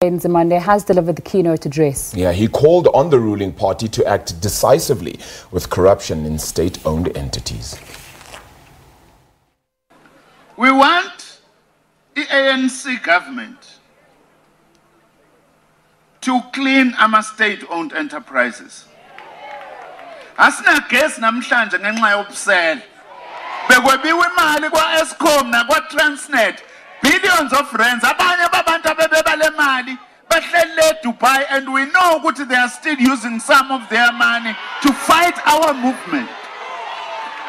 Nzimande has delivered the keynote address. Yeah, he called on the ruling party to act decisively with corruption in state-owned entities. We want the ANC government to clean our state-owned enterprises. Asinagesi namhlanje ngenxa yobusela. Bekwebiwa imali kwa-Eskom nakwa-Transnet billions of rands abanye le Dubai and we know ukuthi they are still using some of their money to fight our movement.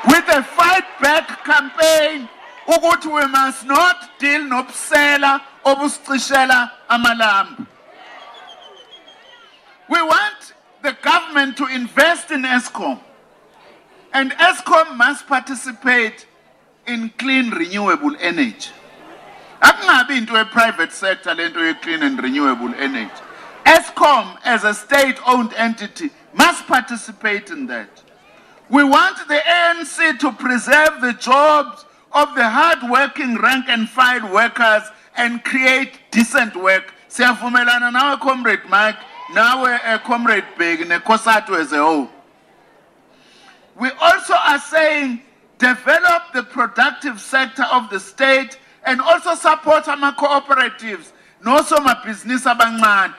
With a fight back campaign ukuthi we must not deal nobusela obusicishela amalambu. We want the government to invest in Eskom and Eskom must participate in clean renewable energy. I'm akungabi into ye-private sector lento ye-clean and renewable energy Eskom as a state-owned entity must participate in that. We want the anc to preserve the jobs of the hard-working rank and file workers and create decent work. Siyavumelana nawe comrade mike nawe uh, comrade bheki nekosatu as a whole. We also are saying develop the productive sector of the state and also support our cooperatives nosomabhizinisi abancane